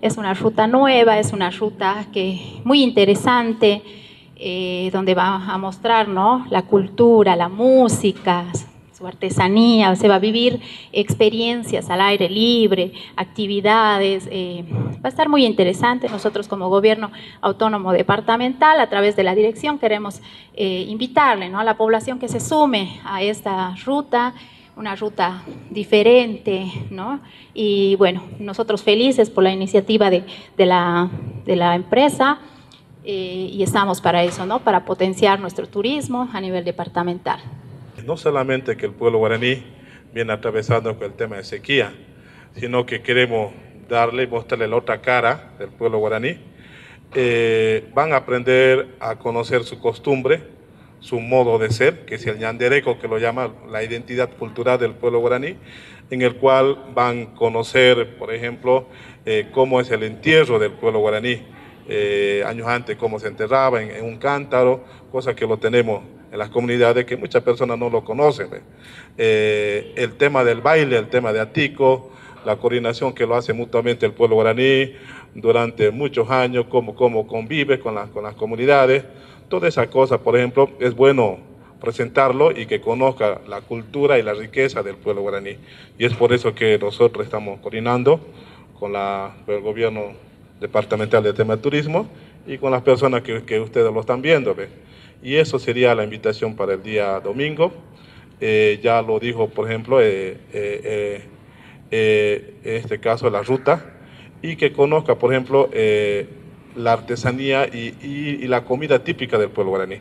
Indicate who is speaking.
Speaker 1: Es una ruta nueva, es una ruta que muy interesante, eh, donde va a mostrar la cultura, la música, su artesanía, se va a vivir experiencias al aire libre, actividades, eh, va a estar muy interesante. Nosotros como gobierno autónomo departamental, a través de la dirección, queremos eh, invitarle ¿no? a la población que se sume a esta ruta, una ruta diferente, ¿no? Y bueno, nosotros felices por la iniciativa de, la, de la, empresa eh, y estamos para eso, ¿no? Para potenciar nuestro turismo a nivel departamental
Speaker 2: no solamente que el pueblo guaraní viene atravesando con el tema de sequía, sino que queremos darle y mostrarle la otra cara del pueblo guaraní. Eh, van a aprender a conocer su costumbre, su modo de ser, que es el ñandereco, que lo llama la identidad cultural del pueblo guaraní, en el cual van a conocer, por ejemplo, eh, cómo es el entierro del pueblo guaraní, eh, años antes cómo se enterraba en, un cántaro, cosa que lo tenemos en las comunidades que muchas personas no lo conocen. Eh, el tema del baile, el tema de Atico, la coordinación que lo hace mutuamente el pueblo guaraní durante muchos años, cómo, cómo convive con, con las comunidades, todas esas cosas, por ejemplo, es bueno presentarlo y que conozca la cultura y la riqueza del pueblo guaraní. Y es por eso que nosotros estamos coordinando con el gobierno departamental de tema turismo y con las personas que, que ustedes lo están viendo. ¿ve? Y eso sería la invitación para el día domingo. Eh, ya lo dijo, por ejemplo, eh, eh, en este caso la ruta, y que conozca, por ejemplo, la artesanía y la comida típica del pueblo guaraní.